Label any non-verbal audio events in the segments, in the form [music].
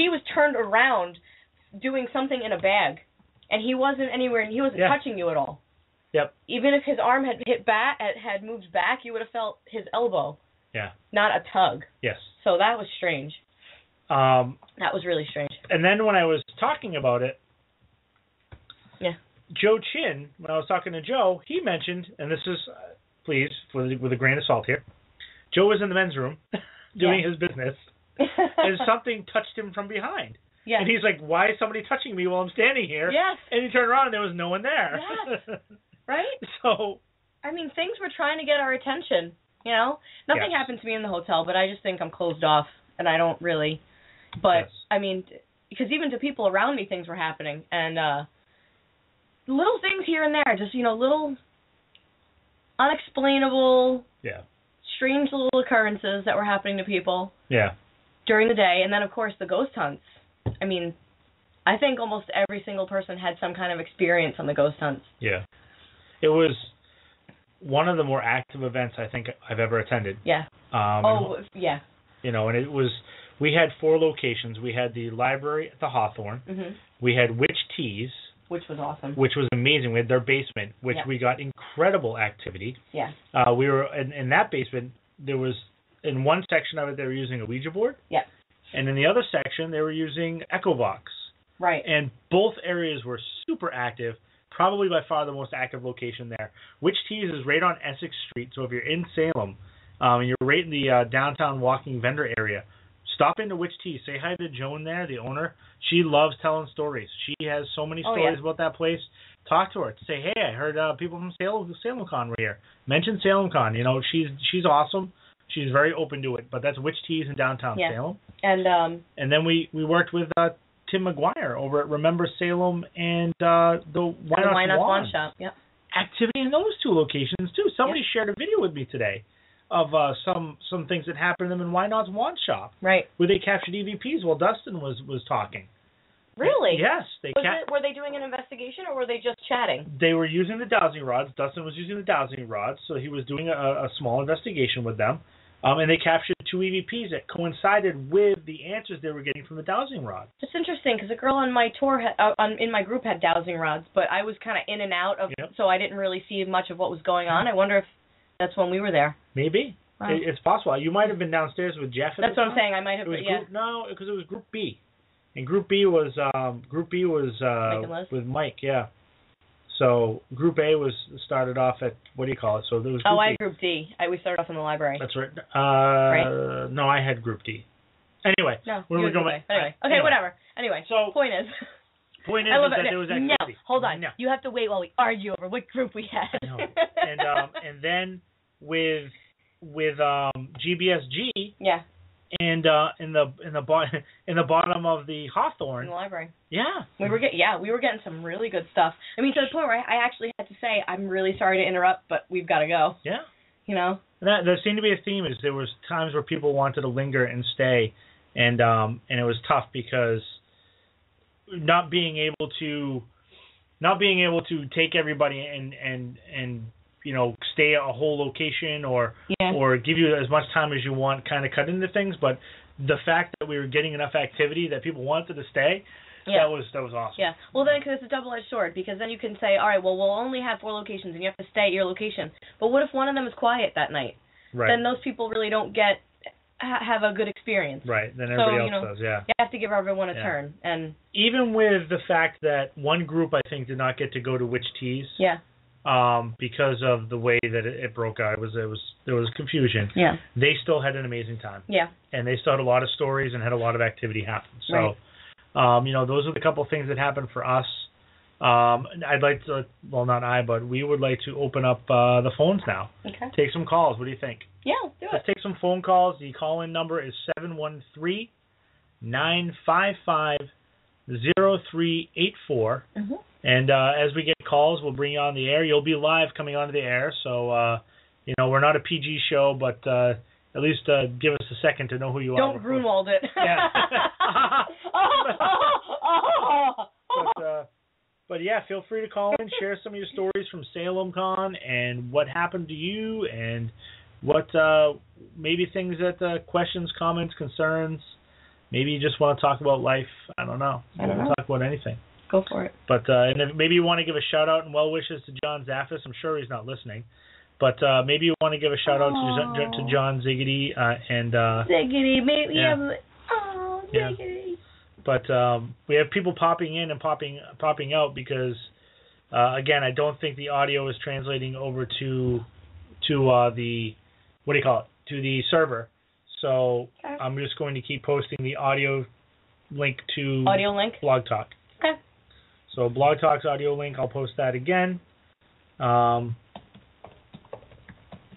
he was turned around doing something in a bag, and he wasn't anywhere. And he wasn't Yeah. touching you at all. Yep. Even if his arm had hit back, had- had moved back, you would have felt his elbow, Yeah. not a tug. Yes. So that was strange. Um, That was really strange. and then when I was talking about it, Yeah. Joe Chin, when I was talking to Joe, he mentioned, and this is, uh, please, with, with a grain of salt here, Joe was in the men's room [laughs] doing his business, [laughs] and something touched him from behind. yeah. And he's like, why is somebody touching me while I'm standing here? Yes. And he turned around and there was no one there. [laughs] Right? so, I mean, things were trying to get our attention. You know, nothing Yes. happened to me in the hotel, but I just think I'm closed off, and I don't really. But Yes. I mean, because even to people around me, things were happening, and uh little things here and there, just you know, little unexplainable, yeah. strange little occurrences that were happening to people Yeah. During the day, and then of course the ghost hunts. I mean, I think almost every single person had some kind of experience on the ghost hunts. Yeah. It was one of the more active events I think I've ever attended. Yeah. Um, oh, and, yeah. you know, and it was we had four locations. We had the library at the Hawthorne. Mhm. We had Witch Teas, Which was awesome. which was amazing. We had their basement, which Yeah. we got incredible activity. Yeah. Uh, we were in, in that basement. There was in one section of it they were using a Ouija board. Yeah. And in the other section they were using EchoVox. Right. and both areas were super active. Probably by far the most active location there. Witch Teas is right on Essex Street, so if you're in Salem, um, and you're right in the uh, downtown walking vendor area, stop into Witch Teas. Say hi to Joan there, the owner. She loves telling stories. She has so many Oh, stories yeah. about that place. Talk to her. Say, hey, I heard uh, people from Salem, SalemCon were here. Mention SalemCon. You know, she's she's awesome. She's very open to it. But that's Witch Teas in downtown Yeah. Salem. And um And then we we worked with uh, Tim McGuire over at Remember Salem and uh, the Wynott Why Not Swan. Swan Shop. Yep. Activity in those two locations too. Somebody shared a video with me today of uh, some some things that happened to them in Wynott's Wand Shop Right. where they captured EVPs while Dustin was was talking. Really? Yes, they Was cap- it, were they doing an investigation or were they just chatting? they were using the dowsing rods. Dustin was using the dowsing rods, so he was doing a, a small investigation with them. Um, and they captured two EVPs that coincided with the answers they were getting from the dowsing rods. It's interesting because a girl on my tour had, uh, on, in my group had dowsing rods, but I was kind of in and out of, Yep. so I didn't really see much of what was going on. I wonder if that's when we were there. Maybe Wow. It- it's possible. You might have been downstairs with Jeff. At That's what I'm saying. I might have, It was yeah. group, no, because it was Group B, and Group B was um, Group B was uh, Liz? with Mike. Yeah. So Group A was started off at what do you call it? So there was. Group Oh, I group D. I we started off in the library. That's right. Uh, No, I had Group D. Anyway, no, where we were going? Anyway, okay, Anyway. whatever. Anyway, So point is, [laughs] point is, is it. that there was no, hold on. No. You have to wait while we argue over what group we had. And um, and then with with um, GBSG [laughs] yeah, and uh, in the in the bo- [laughs] in the bottom of the in Hawthorne. the library. Yeah. We were get yeah, we were getting some really good stuff. I mean, to the point where I, I actually had to say, I'm really sorry to interrupt, but we've got to go. Yeah. You know? And that there seemed to be a theme is there was times where people wanted to linger and stay and um and it was tough because not being able to not being able to take everybody and and and you know stay at a whole location or Yeah. or give you as much time as you want kind of cut into things but the fact that we were getting enough activity that people wanted to stay yeah. that was that was awesome Yeah. Well, then, because it's a double-edged sword, because then you can say, all right, well, we'll only have four locations, and you have to stay at your location. But what if one of them is quiet that night? right Then those people really don't get ha- have a good experience. right then So, everybody you else know, does yeah You have to give everyone a Yeah. turn, and even with the fact that one group I think did not get to go to Witch Teas yeah, um, because of the way that it, it broke out. It was it was there was confusion. yeah, They still had an amazing time, yeah, and they still had a lot of stories and had a lot of activity happen. So, Right. um, you know, those are the couple things that happened for us. Um, I'd like to, well, not I, but we would like to open up uh, the phones now. okay, Take some calls. What do you think? yeah, let's do Let's take some phone calls. The call-in number is seven one three nine five five zero three eight four. And uh, as we get calls, we'll bring you on the air. You'll be live coming onto the air. So, uh, you know, we're not a PG show, but uh, at least uh, give us a second to know who you are. Don't are. Grunwald it. [laughs] Yeah. [laughs] But, uh, but yeah, feel free to call in, share some of your stories from Salem Con and what happened to you, and what uh, maybe things that uh, questions, comments, concerns maybe you just want to talk about life. I don't know. I don't know. Talk about anything. Go for it. But uh, and if maybe you want to give a shout out and well wishes to John Zaffis. I'm sure he's not listening, but uh, maybe you want to give a shout out to, to John Ziggity uh, and uh, Ziggity, maybe Yeah. Oh, Yeah. ziggity. but um, we have people popping in and popping popping out because uh, again I don't think the audio is translating over to to uh, the what do you call it to the server. So Okay. I'm just going to keep posting the audio link to Audio link. Blog Talk. Okay. So Blog Talk's audio link, I'll post that again. Um,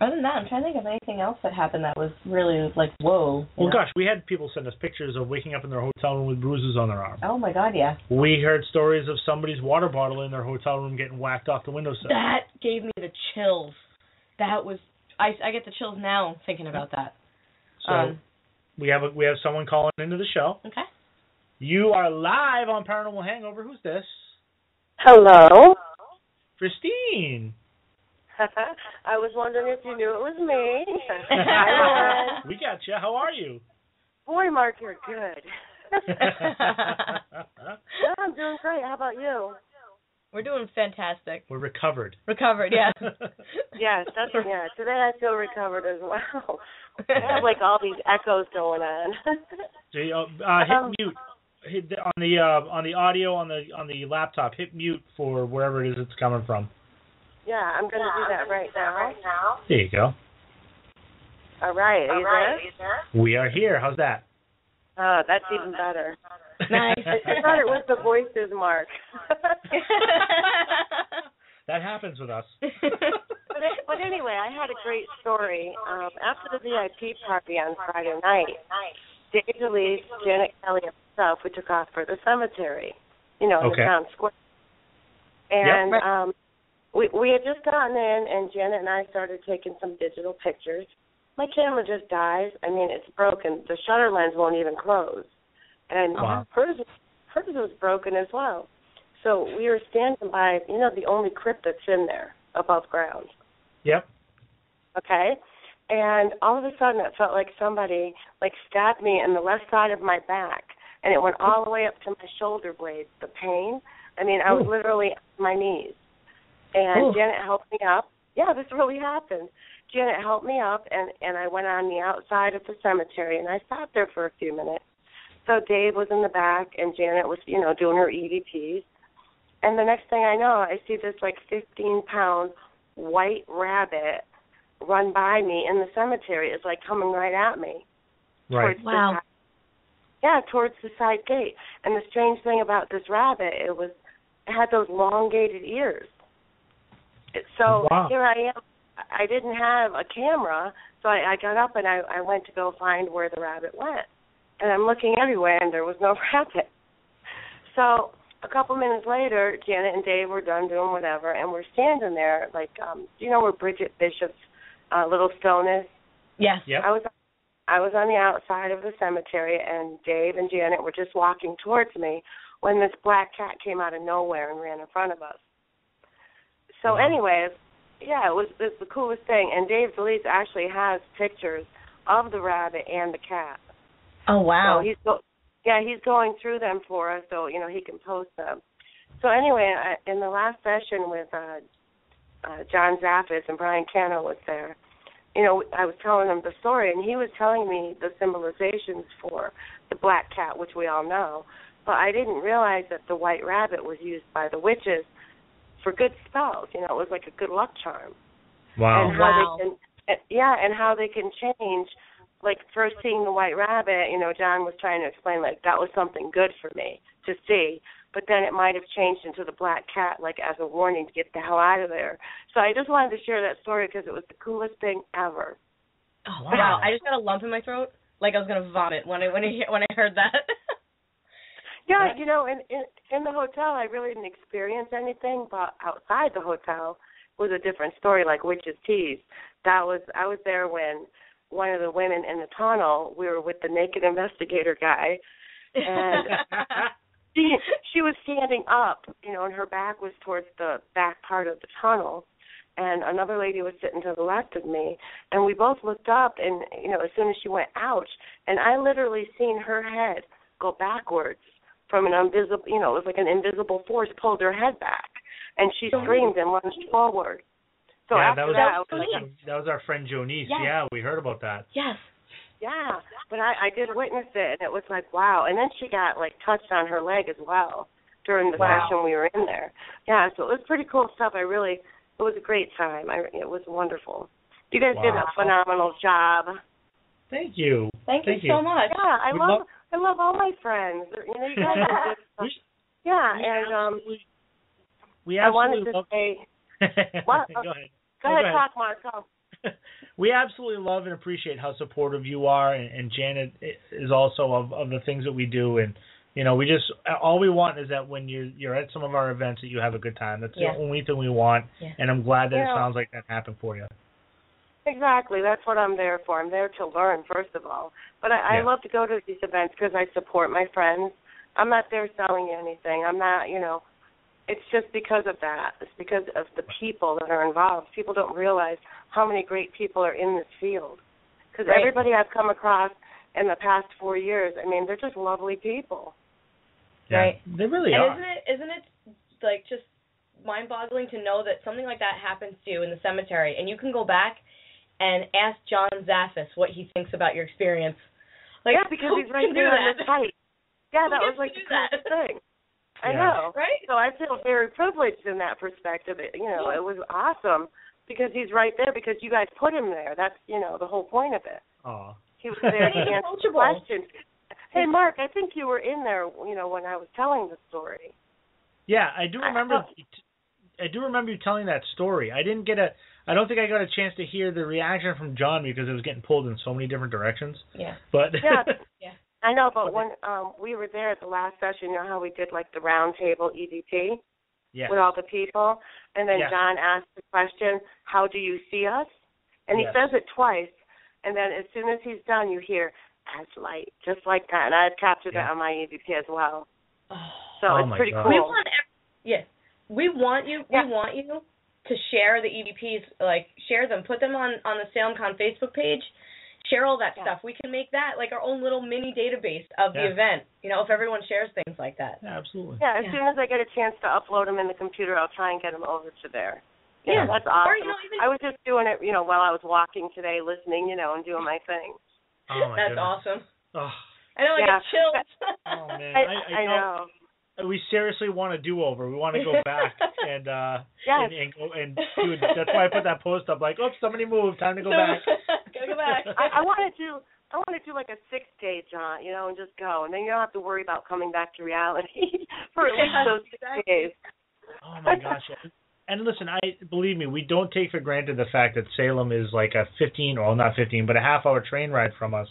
Other than that, I'm trying to think of anything else that happened that was really like whoa. you well, know? gosh, we had people send us pictures of waking up in their hotel room with bruises on their arm. Oh my god, yeah. We heard stories of somebody's water bottle in their hotel room getting whacked off the windowsill. That gave me the chills. That was I I get the chills now thinking about that. So um, we have a, we have someone calling into the show. okay. You are live on Paranormal Hangover. Who's this? Hello. Christine. [laughs] I was wondering if you knew it was me. [laughs] Hi, we got you. How are you? Boy, Mark, you're good. [laughs] Yeah, I'm doing great. How about you? We're doing fantastic. We're recovered. Recovered, yeah. Yes, that's yeah. Today I feel recovered as well. I have like all these echoes going on. So, you, uh, hit Um, mute hit the, on the uh, on the audio on the on the laptop. Hit mute for wherever it is it's coming from. yeah, I'm gonna do that right now. right now. There you go. All right, are you there? We are here. How's that? Oh, that's even better. Nice. [laughs] I thought it was the voices, Mark. [laughs] that happens with us. But, it, but anyway, I had a great story. Um, after the VIP party on Friday night, Dave DeLeese, Janet Kelly, myself, we took off for the cemetery, you know, in Okay. the town square. And Yep. um, we we had just gotten in, and Janet and I started taking some digital pictures. My camera just dies. I mean, it's broken. The shutter lens won't even close, and Wow. hers hers was broken as well. So we were standing by, you know, the only crypt that's in there above ground Yep. okay and all of a sudden it felt like somebody like stabbed me in the left side of my back and it went oh. all the way up to my shoulder blades the pain i mean i was Ooh. literally on my knees and Ooh. janet helped me up yeah this really happened janet helped me up and and i went on the outside of the cemetery and i sat there for a few minutes so dave was in the back and janet was you know doing her EVPs and the next thing i know i see this like fifteen pound white rabbit run by me in the cemetery. It's like coming right at me. Right. Wow. The side, yeah, towards the side gate. And the strange thing about this rabbit, it was it had those elongated ears. So Wow. here I am. I didn't have a camera, so I, I got up and I, I went to go find where the rabbit went. And I'm looking everywhere, and there was no [laughs] rabbit. So a couple minutes later, Janet and Dave were done doing whatever, and we're standing there, like, um, do you know where Bridget Bishop's uh, little stone is? yes. Yep. I was I was on the outside of the cemetery, and Dave and Janet were just walking towards me when this black cat came out of nowhere and ran in front of us. So, anyways, yeah, it was, it was the coolest thing. And Dave DeLeese actually has pictures of the rabbit and the cat. Oh wow. So he's go- yeah, he's going through them for us, so you know he can post them. So anyway, I, in the last session with uh, uh, John Zaffis and Brian Cano was there. You know, I was telling him the story, and he was telling me the symbolizations for the black cat, which we all know. But I didn't realize that the white rabbit was used by the witches for good spells. You know, it was like a good luck charm Wow. and how Wow. they can yeah and how they can change like first seeing the white rabbit you know john was trying to explain like that was something good for me to see but then it might have changed into the black cat like as a warning to get the hell out of there so i just wanted to share that story because it was the coolest thing ever Oh wow. I just got a lump in my throat, like I was gonna vomit when I when I when I heard that. [laughs] yeah you know in in in the hotel i really didn't experience anything but outside the hotel was a different story like witches teas that was i was there when one of the women in the tunnel we were with the naked investigator guy and [laughs] she [laughs] she was standing up, you know, and her back was towards the back part of the tunnel. and another lady was sitting to the left of me, and we both looked up, and you know, as soon as she went, out, and I literally seen her head go backwards from an invisible, you know, it was like an invisible force pulled her head back, and she screamed and lunged forward. So yeah, after that was, that, I was like, was, that was our friend Jonice. Yes. Yeah, we heard about that. yes. Yeah, but I I did witness it, and it was like wow. And then she got like touched on her leg as well during the Wow. session we were in there. Yeah, so it was pretty cool stuff. I really it was a great time. I it was wonderful. You guys did a phenomenal job. Thank you. Thank, Thank you so much. Yeah, I love love- I love all my friends. You know, you guys are [laughs] good stuff. we, Yeah, we and um, absolutely, we I wanted to love. say, What? [laughs] go ahead. go No, ahead, go ahead. talk, Marco. [laughs] we absolutely love and appreciate how supportive you are, and, and Janet is also of, of the things that we do. And you know, we just all we want is that when you you're at some of our events that you have a good time. That's Yeah. the only thing we want. Yeah. And I'm glad that Yeah. it sounds like that happened for you. Exactly. That's what I'm there for. I'm there to learn, first of all. But I, I love to go to these events because I support my friends. I'm not there selling you anything. I'm not, you know, it's just because of that. It's because of the people that are involved. People don't realize how many great people are in this field. Because Right. everybody I've come across in the past four years, I mean, they're just lovely people. Yeah. Right. They really and are. isn't it isn't it like just mind boggling to know that something like that happens to you in the cemetery and you can go back and ask John Zaffis what he thinks about your experience. Like yeah, because he's right there on that? the site. Yeah, that was like the do coolest thing. I Yeah. know. Right? So I feel very privileged in that perspective. It, you know, Yeah. it was awesome because he's right there because you guys put him there. That's you know the whole point of it. Aw. He was there to answer approachable. questions. Hey, Mark, I think you were in there. You know, when I was telling the story. Yeah, I do I- remember. I do remember you telling that story. I didn't get a. I don't think I got a chance to hear the reaction from John because it was getting pulled in so many different directions. Yeah. But Yeah. [laughs] Yeah. I know, but when um we were there at the last session, you know how we did like the round table EVP yeah, with all the people, and then Yeah. John asked the question, "How do you see us?" And he Yes. says it twice, and then as soon as he's done, you hear as light, just like that. And I've captured Yeah. that on my EVP as well. Oh. [sighs] So Oh it's my pretty God. cool. We want ev- yeah. We want you Yeah. we want you to share the EVPs like share them, put them on on the SalemCon Facebook page. Share all that Yeah. stuff. We can make that like our own little mini database of the event. You know, if everyone shares things like that. Yeah, absolutely. Yeah, as Yeah. soon as I get a chance to upload them in the computer, I'll try and get them over to there. You Yeah. know, that's awesome. Or, you know, even- I was just doing it, you know, while I was walking today, listening, you know, and doing my thing. Oh my That's goodness. awesome. Oh, I know I Yeah. get chills. oh man, [laughs] I, I, I know. We seriously want a do over. We want to go back [laughs] and uh Yes. and, and go and do it. That's why I put that post up like, oops, somebody moved. Time to go back. [laughs] Gotta go back. [laughs] I, I want to do I want to do like a six day jaunt, you know, and just go, and then you don't have to worry about coming back to reality for at least Yeah, those six exactly. days. Oh my gosh. And listen, I believe me, we don't take for granted the fact that Salem is like a 15, well, not 15, but a half hour train ride from us.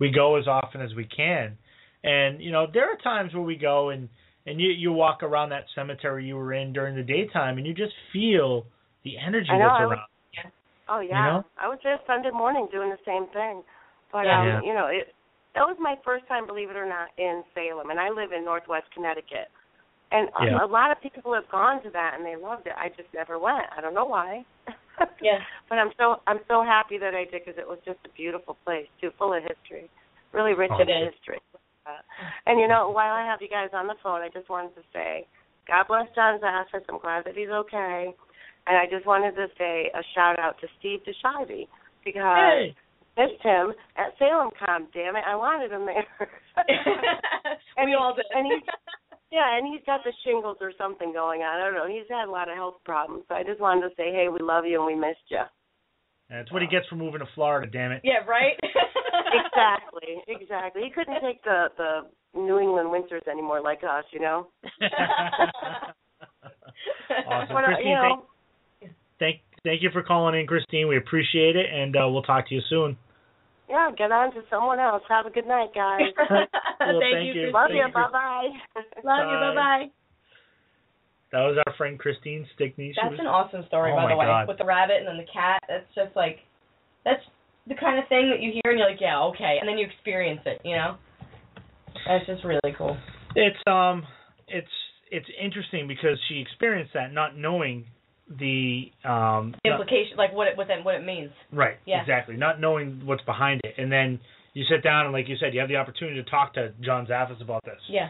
We go as often as we can. And, you know, there are times where we go and and you you walk around that cemetery you were in during the daytime and you just feel the energy I know, that's I was- around. Oh yeah, know? I was there Sunday morning doing the same thing, but Yeah. um, Yeah. you know, it that was my first time, believe it or not, in Salem, and I live in Northwest Connecticut. And a- Yeah. a lot of people have gone to that and they loved it. I just never went. I don't know why. [laughs] Yeah. But I'm so I'm so happy that I did because it was just a beautiful place too, full of history, really rich Oh. in It is. history. Uh, and you know, while I have you guys on the phone, I just wanted to say, God bless John's Zaffis. I'm glad that he's okay. And I just wanted to say a shout out to Steve DeShive because Hey. missed him at SalemCon. Damn it, I wanted him there. And [laughs] we all did. and he's yeah, and he's got the shingles or something going on. I don't know. He's had a lot of health problems. So I just wanted to say, hey, we love you and we missed you. That's what he gets for moving to Florida, damn it. yeah, right? [laughs] exactly, exactly. He couldn't take the the New England winters anymore like us, you know. [laughs] awesome. What, Christine, you know, thank, thank thank you for calling in, Christine. We appreciate it and uh, we'll talk to you soon. yeah, get on to someone else. Have a good night, guys. [laughs] Well, thank, thank you. you. love Thank you. you. Bye bye. Love you. Bye. Bye bye. That was our friend Christine Stickney. She That's was- an awesome story, Oh by the way, God. with the rabbit and then the cat. That's just like, that's the kind of thing that you hear and you're like, yeah, okay, and then you experience it, you know. That's just really cool. It's um, it's it's interesting because she experienced that not knowing the um Implication, like what it what it what it means. right Yeah. exactly not knowing what's behind it and then you sit down and like you said you have the opportunity to talk to John Zaffis about this Yeah.